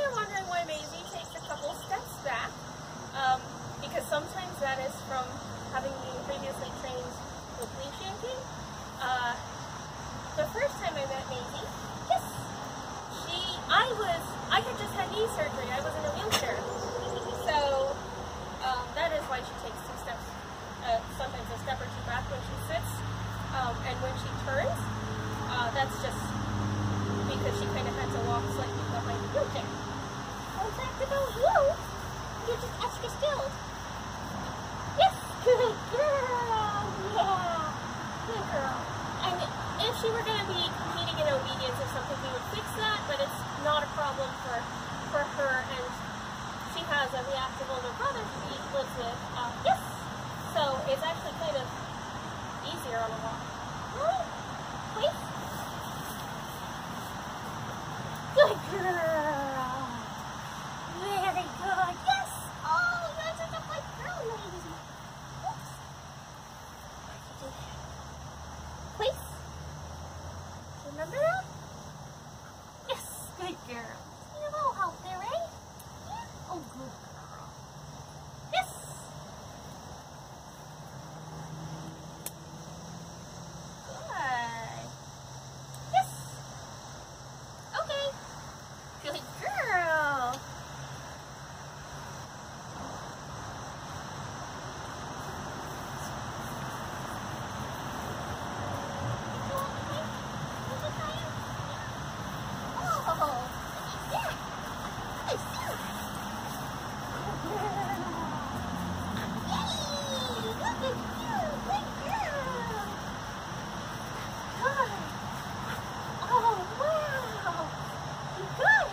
also wondering why Maizy takes a couple steps back, um, because sometimes that is from having been previously trained with leaf yanking. Uh, the first time I met Maizy, yes, she, I was, I had just had knee surgery. I was she has a reactive older brother she lives with. Uh, yes, so it's actually kind of easier on a walk. Right? Please. Good girl. Very good. Yes. Oh, you're such a good girl, lady. Oops. Please. Remember that? Yes. Good girl. You a little help there, eh? Yeah. Oh, good girl. Yes. Good. Yes. Okay. Good girl. Oh, yeah. I see. Yay! Look at you, good girl. Good. Oh, wow. Good. Good.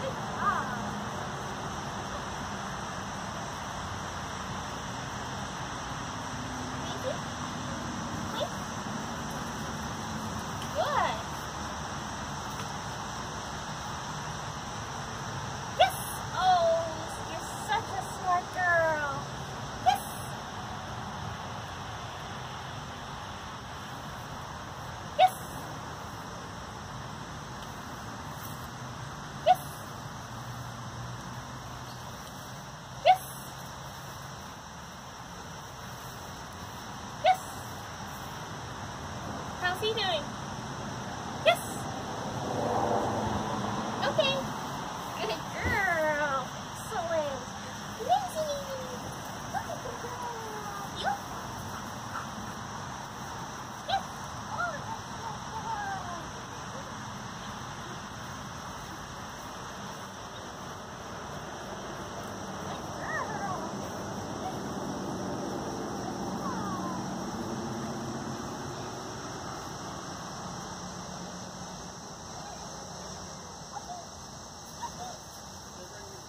Good job. Thank you. Please. Good. Yes. Oh, you're such a smart girl. Yes. Yes. Yes. Yes. He doing?